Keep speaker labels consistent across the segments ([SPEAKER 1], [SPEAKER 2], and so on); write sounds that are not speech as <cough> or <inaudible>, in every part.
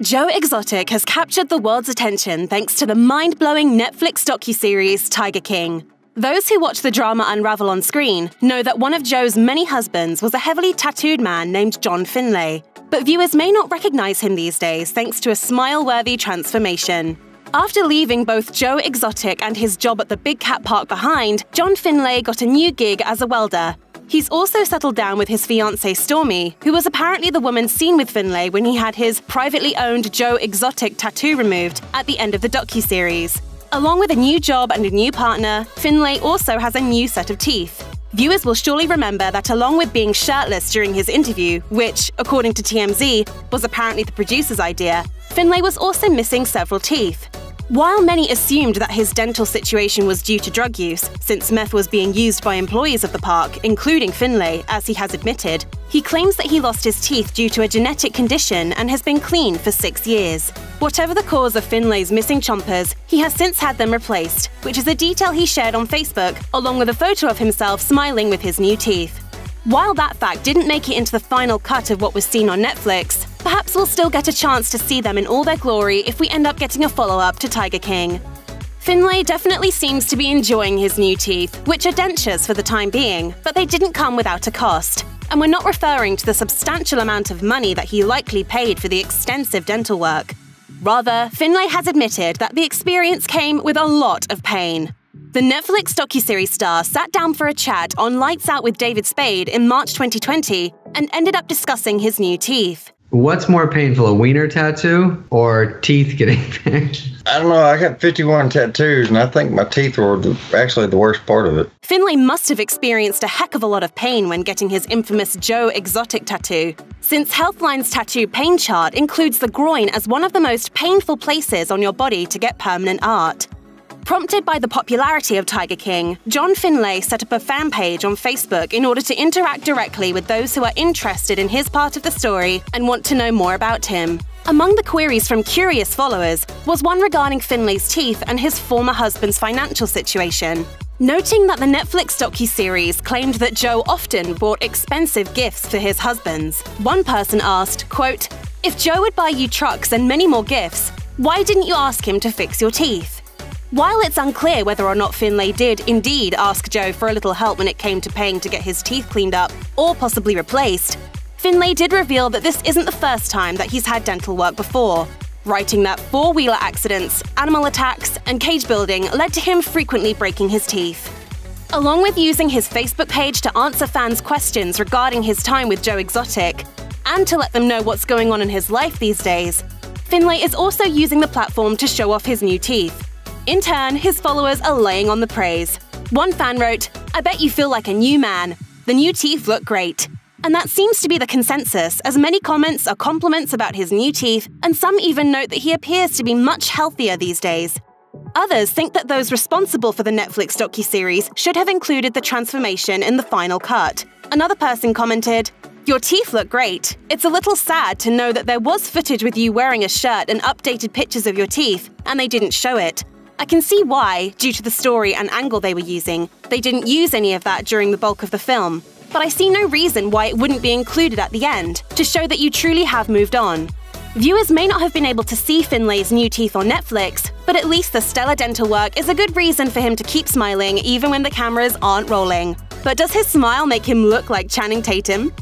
[SPEAKER 1] Joe Exotic has captured the world's attention thanks to the mind-blowing Netflix docuseries Tiger King. Those who watch the drama unravel on screen know that one of Joe's many husbands was a heavily tattooed man named John Finlay, but viewers may not recognize him these days thanks to a smile-worthy transformation. After leaving both Joe Exotic and his job at the Big Cat Park behind, John Finlay got a new gig as a welder, He's also settled down with his fiancée Stormey, who was apparently the woman seen with Finlay when he had his privately owned Joe Exotic tattoo removed at the end of the docu-series. Along with a new job and a new partner, Finlay also has a new set of teeth. Viewers will surely remember that along with being shirtless during his interview, which, according to TMZ, was apparently the producer's idea, Finlay was also missing several teeth. While many assumed that his dental situation was due to drug use, since meth was being used by employees of the park, including Finlay, as he has admitted, he claims that he lost his teeth due to a genetic condition and has been clean for six years. Whatever the cause of Finlay's missing chompers, he has since had them replaced, which is a detail he shared on Facebook, along with a photo of himself smiling with his new teeth. While that fact didn't make it into the final cut of what was seen on Netflix, perhaps we'll still get a chance to see them in all their glory if we end up getting a follow up to Tiger King. Finlay definitely seems to be enjoying his new teeth, which are dentures for the time being, but they didn't come without a cost. And we're not referring to the substantial amount of money that he likely paid for the extensive dental work. Rather, Finlay has admitted that the experience came with a lot of pain. The Netflix docuseries star sat down for a chat on Lights Out with David Spade in March 2020 and ended up discussing his new teeth.
[SPEAKER 2] What's more painful, a wiener tattoo or teeth getting <laughs> picked?
[SPEAKER 3] I don't know. I got 51 tattoos, and I think my teeth were the, actually the worst part of it.
[SPEAKER 1] Finlay must have experienced a heck of a lot of pain when getting his infamous Joe Exotic tattoo, since Healthline's tattoo pain chart includes the groin as one of the most painful places on your body to get permanent art. Prompted by the popularity of Tiger King, John Finlay set up a fan page on Facebook in order to interact directly with those who are interested in his part of the story and want to know more about him. Among the queries from curious followers was one regarding Finlay's teeth and his former husband's financial situation. Noting that the Netflix docu-series claimed that Joe often bought expensive gifts for his husbands, one person asked, quote, If Joe would buy you trucks and many more gifts, why didn't you ask him to fix your teeth? While it's unclear whether or not Finlay did indeed ask Joe for a little help when it came to paying to get his teeth cleaned up or possibly replaced, Finlay did reveal that this isn't the first time that he's had dental work before, writing that four wheeler accidents, animal attacks, and cage building led to him frequently breaking his teeth. Along with using his Facebook page to answer fans' questions regarding his time with Joe Exotic, and to let them know what's going on in his life these days, Finlay is also using the platform to show off his new teeth. In turn, his followers are laying on the praise. One fan wrote, I bet you feel like a new man. The new teeth look great. And that seems to be the consensus, as many comments are compliments about his new teeth, and some even note that he appears to be much healthier these days. Others think that those responsible for the Netflix docu-series should have included the transformation in the final cut. Another person commented, Your teeth look great. It's a little sad to know that there was footage with you wearing a shirt and updated pictures of your teeth, and they didn't show it. I can see why, due to the story and angle they were using, they didn't use any of that during the bulk of the film. But I see no reason why it wouldn't be included at the end, to show that you truly have moved on. Viewers may not have been able to see Finlay's new teeth on Netflix, but at least the stellar dental work is a good reason for him to keep smiling even when the cameras aren't rolling. But does his smile make him look like Channing Tatum?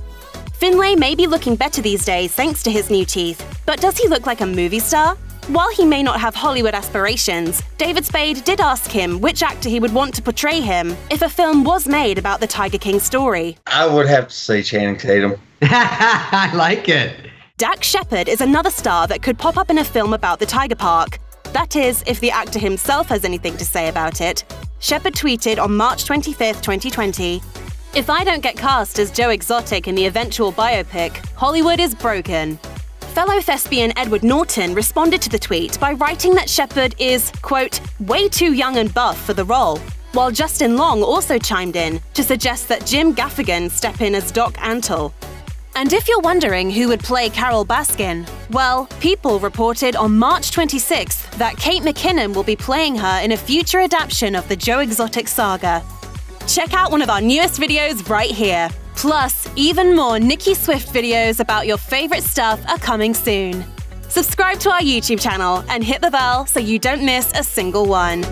[SPEAKER 1] Finlay may be looking better these days thanks to his new teeth, but does he look like a movie star? While he may not have Hollywood aspirations, David Spade did ask him which actor he would want to portray him if a film was made about the Tiger King story.
[SPEAKER 3] I would have to say Channing Tatum. <laughs>
[SPEAKER 2] I like it.
[SPEAKER 1] Dax Shepard is another star that could pop up in a film about the Tiger Park. That is, if the actor himself has anything to say about it. Shepard tweeted on March 25, 2020 If I don't get cast as Joe Exotic in the eventual biopic, Hollywood is broken fellow thespian Edward Norton responded to the tweet by writing that Shepard is, quote, way too young and buff for the role, while Justin Long also chimed in to suggest that Jim Gaffigan step in as Doc Antle. And if you're wondering who would play Carole Baskin, well, People reported on March 26th that Kate McKinnon will be playing her in a future adaptation of the Joe Exotic saga. Check out one of our newest videos right here. Plus, even more Nicki Swift videos about your favorite stuff are coming soon. Subscribe to our YouTube channel and hit the bell so you don't miss a single one.